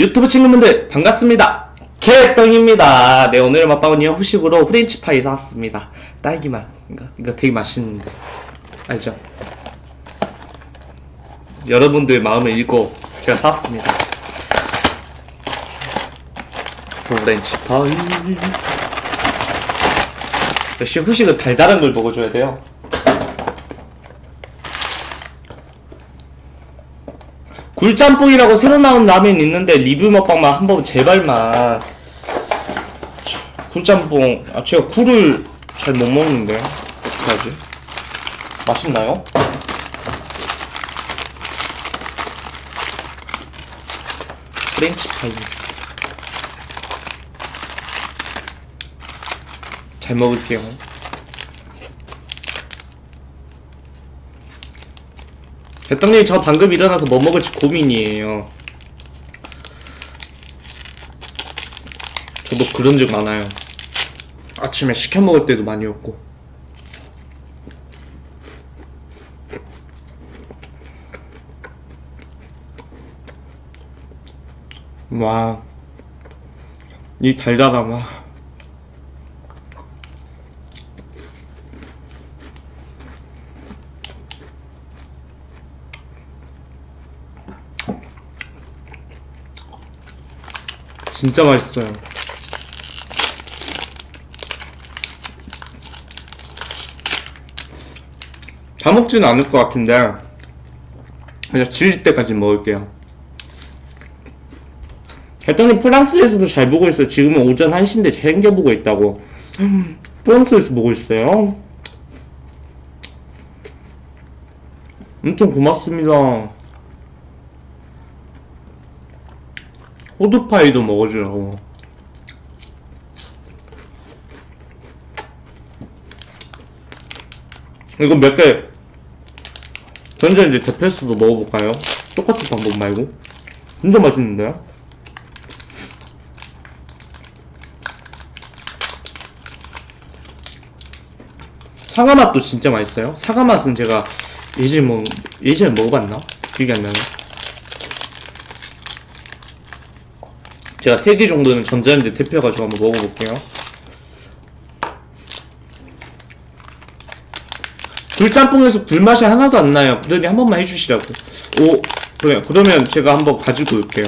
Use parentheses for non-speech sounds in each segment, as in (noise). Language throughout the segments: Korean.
유튜브 친구분들 반갑습니다. 개떡입니다. 네 오늘 먹방은요 후식으로 프렌치 파이 사왔습니다. 딸기 맛 이거, 이거 되게 맛있는데 알죠? 여러분들 마음을 읽고 제가 사왔습니다. 프렌치 파이 역시 후식은 달달한 걸 먹어줘야 돼요. 굴짬뽕이라고 새로 나온 라면 있는데 리뷰 먹방만 한 번 제발만. 굴짬뽕. 아 제가 굴을 잘 못 먹는데. 어떻게 하지? 맛있나요? 프렌치 파이. 잘 먹을게요 대통령님 저 방금 일어나서 뭐 먹을지 고민이에요. 저도 그런 적 많아요. 아침에 시켜 먹을 때도 많이 없고. 와, 이 달달함 와. 진짜 맛있어요. 다 먹지는 않을 것 같은데 그냥 질릴 때까지 먹을게요. 대통령 프랑스에서도 잘 보고 있어요. 지금은 오전 1시인데 챙겨보고 있다고. 음, 프랑스에서 보고 있어요. 엄청 고맙습니다. 호두파이도 먹어주라고. 이거 몇 개, 전자레인지 대패스도 먹어볼까요? 똑같은 방법 말고. 진짜 맛있는데요? 사과 맛도 진짜 맛있어요. 사과 맛은 제가 예전에 먹, 예전에 먹어봤나? 기억이 안 나네. 제가 3개 정도는 전자레인지 대표가지고 한번 먹어볼게요. 굴짬뽕에서 굴맛이 하나도 안 나요. 그러니 한 번만 해주시라고. 오, 그래. 그러면 제가 한번 가지고 올게요.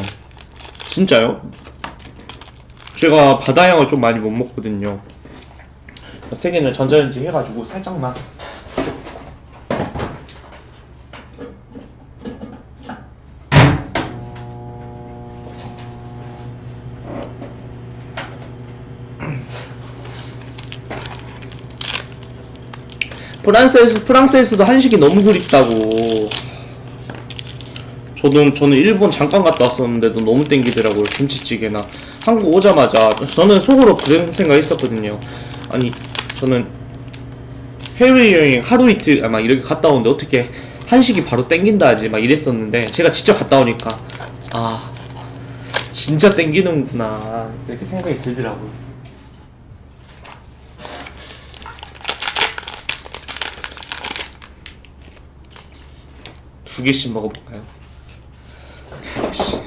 진짜요? 제가 바다향을 좀 많이 못 먹거든요. 3개는 전자레인지 해가지고 살짝만. 프랑스에서 프랑스에서도 한식이 너무 그립다고. 저는 저는 일본 잠깐 갔다 왔었는데도 너무 땡기더라고요 김치찌개나 한국 오자마자 저는 속으로 그런 생각했었거든요. 아니 저는 해외 여행 하루 이틀 아마 이렇게 갔다 오는데 어떻게 한식이 바로 땡긴다 하지 막 이랬었는데 제가 직접 갔다 오니까 아 진짜 땡기는구나 이렇게 생각이 들더라고요. 두 개씩 먹어볼까요? 두 개씩.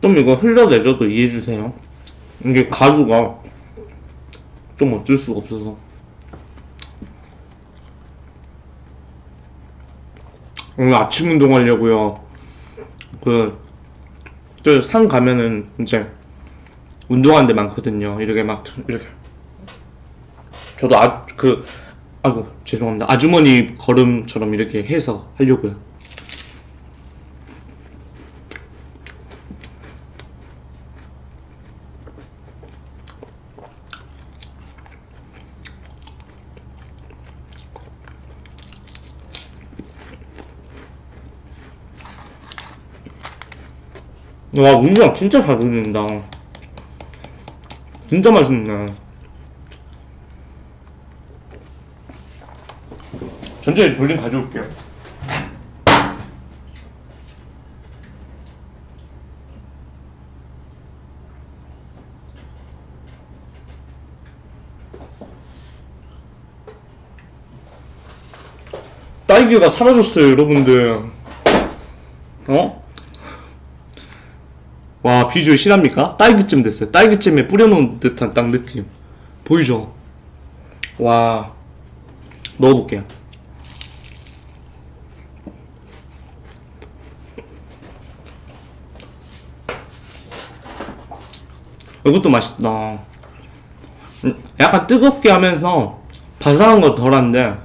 좀 이거 흘려내줘도 이해해주세요. 이게 가루가 좀 어쩔 수가 없어서. 오늘 아침 운동하려고요. 그, 저 산 가면은 이제 운동하는 데 많거든요. 이렇게 막 이렇게 저도 아 그 아이고 죄송합니다. 아주머니 걸음처럼 이렇게 해서 하려고요. 와, 운동 진짜 잘 어울린다. 진짜 맛있네. 전자에 돌림 가져올게요. 딸기가 사라졌어요 여러분들. 어? 와, 비주얼 실합니까? 딸기잼 됐어요. 딸기잼에 뿌려놓은 듯한 딱 느낌. 보이죠? 와. 넣어볼게요. 이것도 맛있다. 음, 약간 뜨겁게 하면서 바삭한 거 덜한데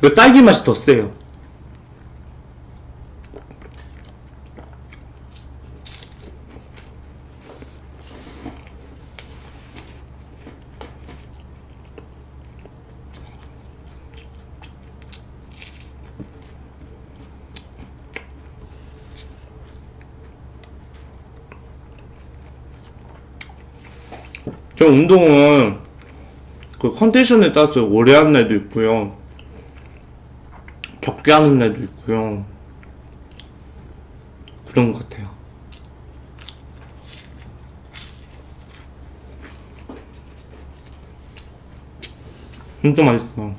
그 딸기 맛이 더 세요. 저 운동은 그 컨디션에 따라서 오래 하는 날도 있고요. 적게 하는 날도 있고요. 그런 것 같아요. 진짜 맛있어.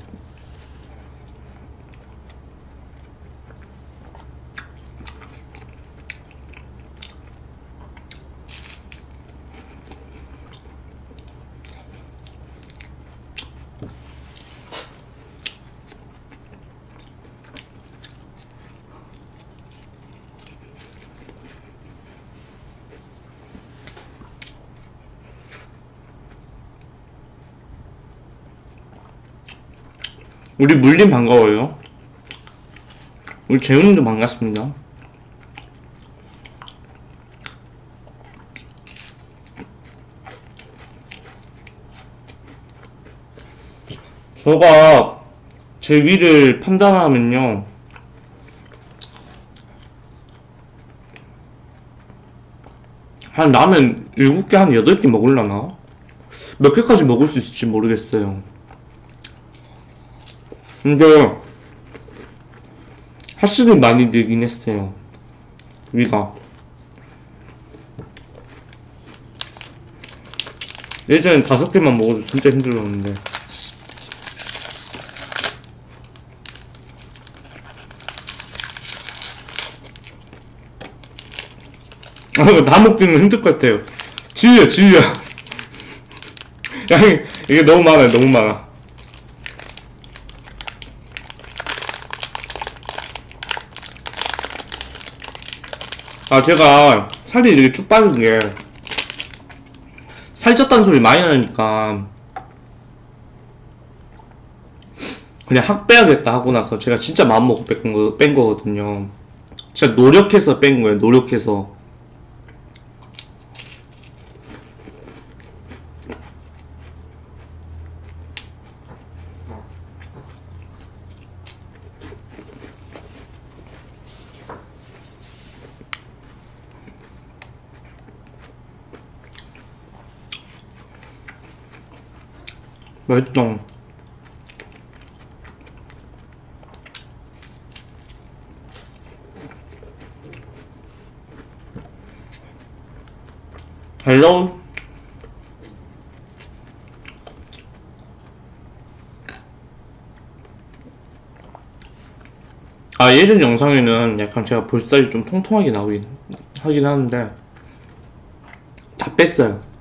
우리 물림 반가워요. 우리 재훈님도 반갑습니다. 저가 제 위를 판단하면요. 한 라면 7개, 한 8개 먹을라나? 몇 개까지 먹을 수 있을지 모르겠어요. 근데 핫식이 많이 늘긴 했어요. 위가. 예전엔 다섯 개만 먹어도 진짜 힘들었는데. 아, 이거 다 먹기는 힘들 것 같아요. 질려, 질려. (laughs) 양이, 이게 너무 많아요, 너무 많아. 아, 제가 살이 이렇게 쭉 빠진 게, 살쪘다는 소리 많이 나니까, 그냥 확 빼야겠다 하고 나서 제가 진짜 마음먹고 뺀, 거, 뺀 거거든요. 진짜 노력해서 뺀 거예요, 노력해서. 맛있다. 헬로 아 예전 영상에는 약간 제가 볼살이 좀 통통하게 나오긴 하긴 하는데 다 뺐어요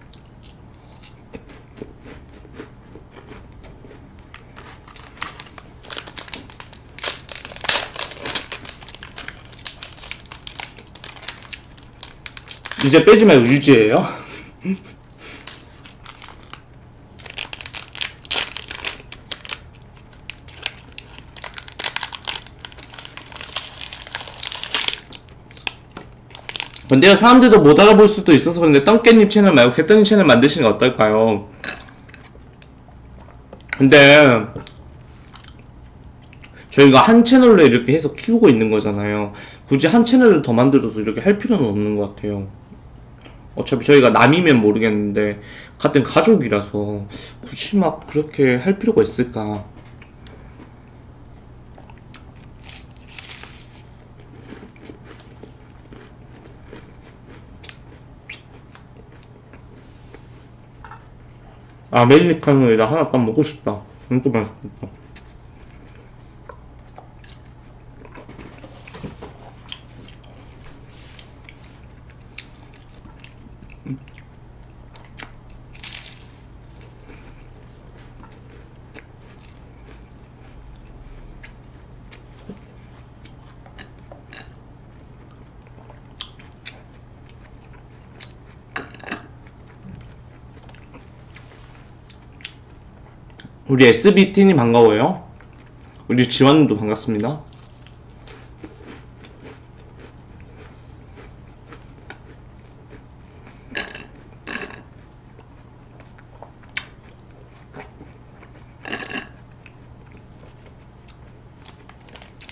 이제 빼지 말고 유지해요 (laughs) 근데요 사람들도 못 알아볼 수도 있어서 그런데 똥깻잎 채널 말고 개떡잎 채널 만드시는 게 어떨까요? 근데 저희가 한 채널로 이렇게 해서 키우고 있는 거잖아요. 굳이 한 채널을 더 만들어서 이렇게 할 필요는 없는 것 같아요. 어차피 저희가 남이면 모르겠는데 같은 가족이라서 굳이 막 그렇게 할 필요가 있을까? 아 메리카노에다 하나 딱 먹고 싶다. 진짜 맛있겠다. 우리 SBT님 반가워요. 우리 지원님도 반갑습니다.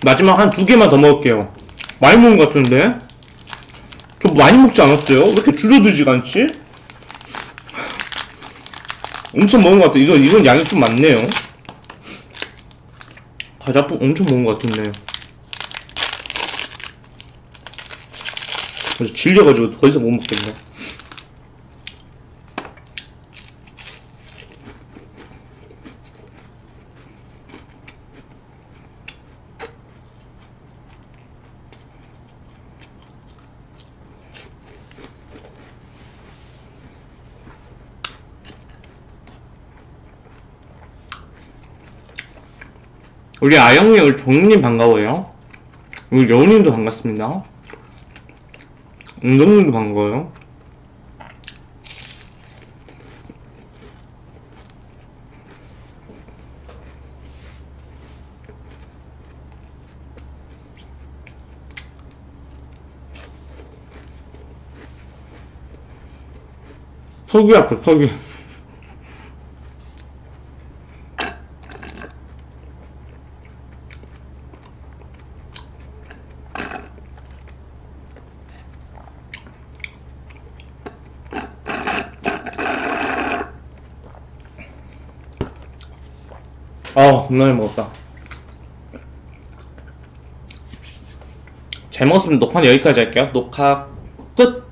마지막 한 두 개만 더 먹을게요. 많이 먹은 것 같은데? 좀 많이 먹지 않았어요? 왜 이렇게 줄어들지가 않지? 엄청 먹은 것 같아. 이거, 이건 양이 좀 많네요. 과자품 엄청 먹은 것 같은데. 질려가지고 더 이상 못 먹겠네. 우리 아영님, 우리 종님 반가워요. 우리 여우님도 반갑습니다. 은정님도 반가워요. 턱이 아파, 턱이. 아, 겁나 많이 먹었다. 잘 먹었으면 녹화는 여기까지 할게요. 녹화 끝!